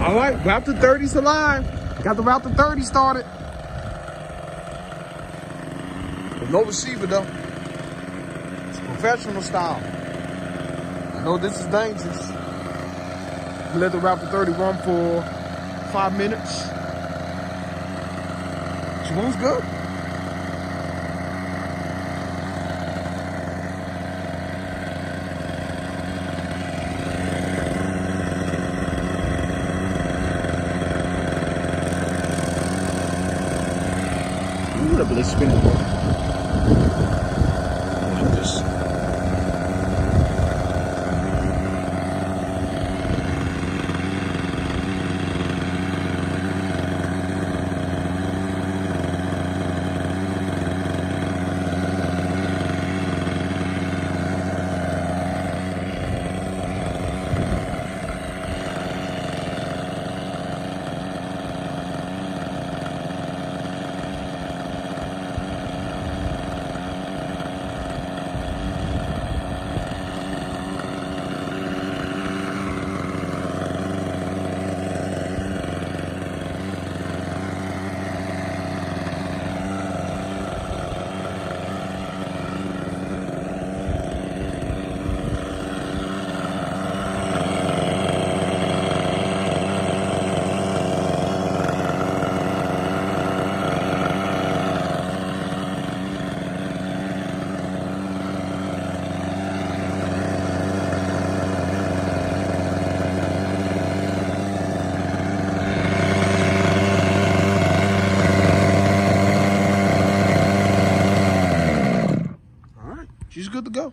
All right, Raptor 30's alive. Got the Raptor 30 started. With no receiver though. It's professional style. I know this is dangerous. Let the Raptor 30 run for five minutes. She moves good. Look at this spinning. Like this. She's good to go.